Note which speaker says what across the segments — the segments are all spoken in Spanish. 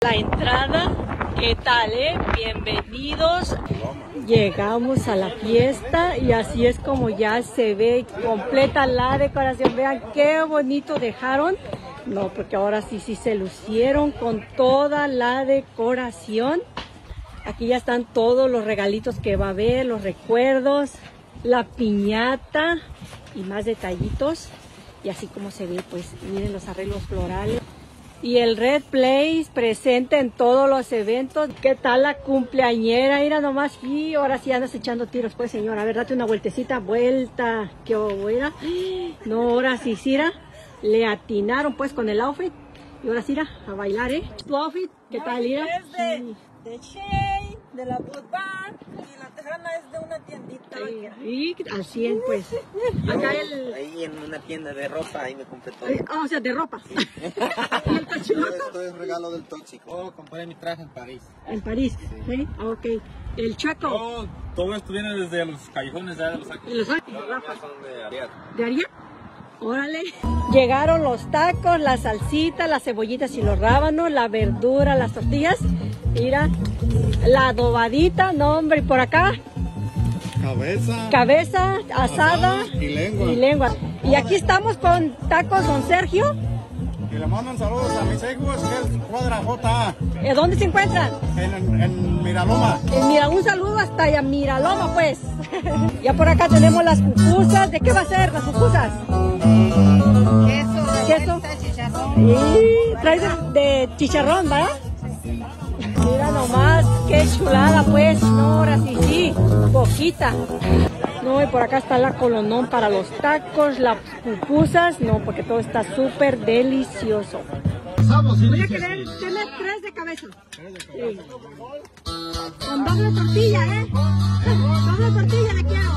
Speaker 1: La entrada, ¿qué tal, eh? Bienvenidos. Llegamos a la fiesta y así es como ya se ve completa la decoración. Vean qué bonito dejaron. No, porque ahora sí, sí se lucieron con toda la decoración. Aquí ya están todos los regalitos que va a haber, los recuerdos, la piñata y más detallitos. Y así como se ve, pues miren los arreglos florales. Y el Red Place presente en todos los eventos. ¿Qué tal la cumpleañera? Mira nomás, y ahora sí andas echando tiros, pues señora. A ver, date una vueltecita, vuelta. ¿Qué buena? No, ahora sí, Cira. Le atinaron pues con el outfit. Y ahora sí, a bailar, ¿eh? ¿Tu outfit? ¿Qué tal, Ira?
Speaker 2: De, la Budbar y la tejana es de una tiendita.
Speaker 1: Y al 100, pues. Acá el...
Speaker 3: Ahí en una tienda de ropa, ahí me compré todo.
Speaker 1: Ah, o sea, de ropa. ¿Y el?
Speaker 3: Esto es regalo del tóxico.
Speaker 4: Oh, compré mi traje en París.
Speaker 1: En París. ¿Sí? Ah, Ok. El chueco.
Speaker 4: Oh, todo esto viene desde los callejones de los sacos.
Speaker 1: ¿Y los hay?
Speaker 4: son de Ariad.
Speaker 1: ¿De Ariel? Órale. Llegaron los tacos, la salsita, las cebollitas y los rábanos, la verdura, las tortillas. Mira, la adobadita, no hombre, y por acá,
Speaker 4: Cabeza.
Speaker 1: cabeza asada
Speaker 4: y lengua.
Speaker 1: y lengua. Y aquí estamos con tacos don Sergio.
Speaker 4: Y le mandan saludos a mis hijos, que es cuadra JA,
Speaker 1: ¿Eh, ¿Dónde se encuentran?
Speaker 4: en, en Miraloma.
Speaker 1: Eh, mira, un saludo hasta allá, Miraloma, pues. ya por acá tenemos las pupusas. ¿De qué va a ser las pupusas?
Speaker 2: Queso,
Speaker 1: Queso.
Speaker 2: chicharrón.
Speaker 1: Y trae de, de chicharrón, ¿verdad? Mira nomás, qué chulada, pues. No, ahora sí, sí, poquita. No, y por acá está la colonón para los tacos, las pupusas. No, porque todo está súper delicioso. Voy a querer tener tres de cabeza. Sí. Con doble tortilla, ¿eh? Doble tortilla le quiero.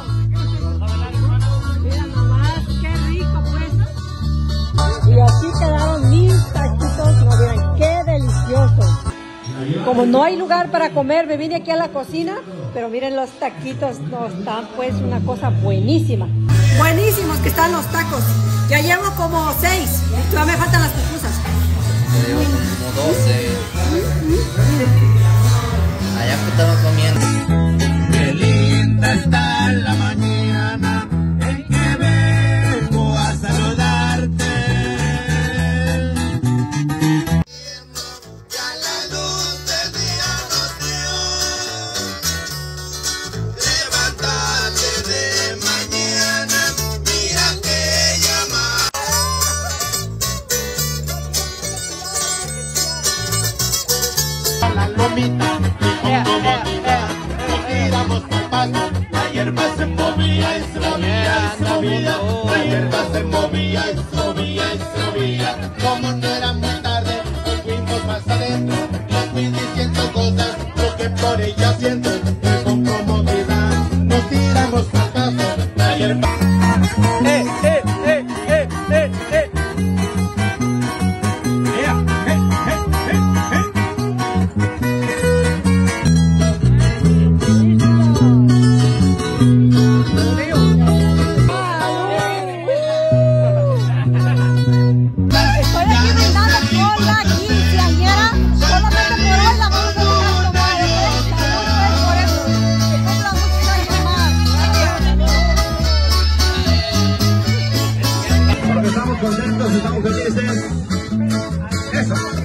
Speaker 1: Como no hay lugar para comer, me vine aquí a la cocina, pero miren los taquitos, no están pues una cosa buenísima. Buenísimos que están los tacos. Ya llevo como seis, y todavía me faltan las pupusas.
Speaker 3: Como 12.
Speaker 5: gomita y nos
Speaker 4: se movía y se movía se movía y se movía y se movía. Como no era muy tarde, fuimos más adentro. Fui diciendo cosas, lo por ella siento. Con nos tiramos. La. Eh. eh contentos, estamos felices. Eso.